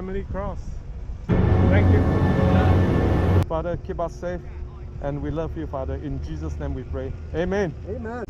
family cross. Thank you. Father, keep us safe and we love you, Father. In Jesus' name we pray. Amen. Amen.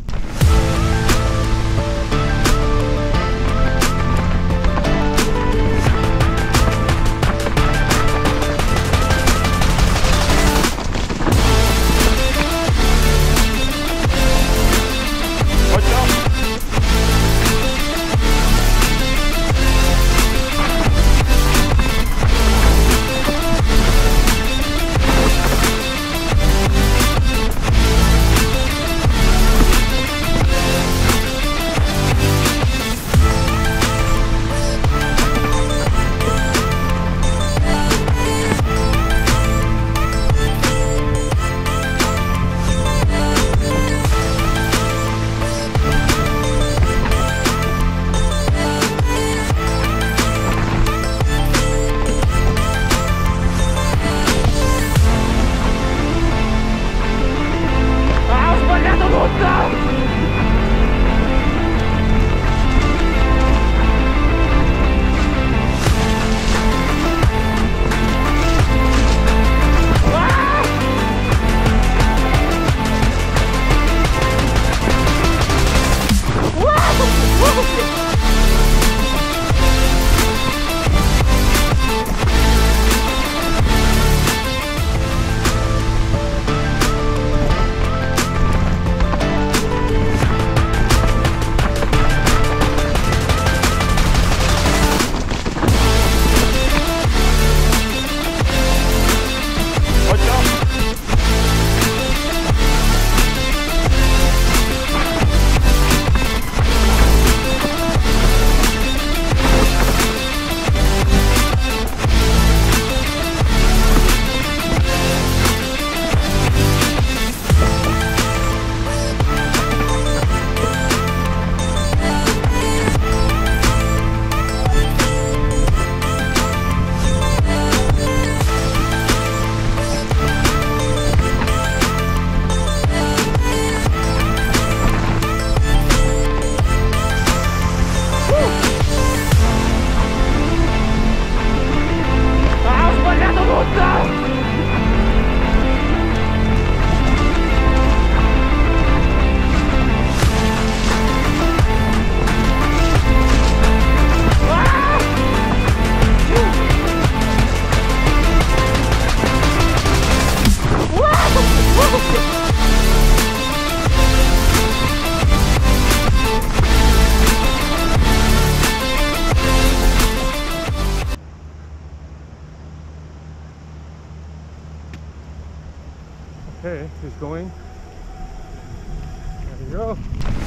Okay, he's going. There you go.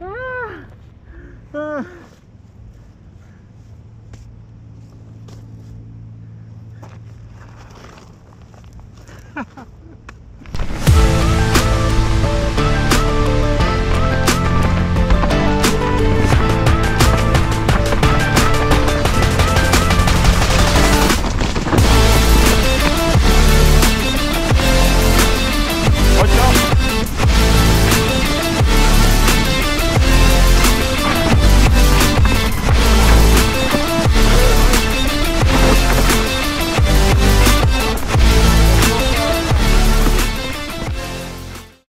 ah. Ha ha.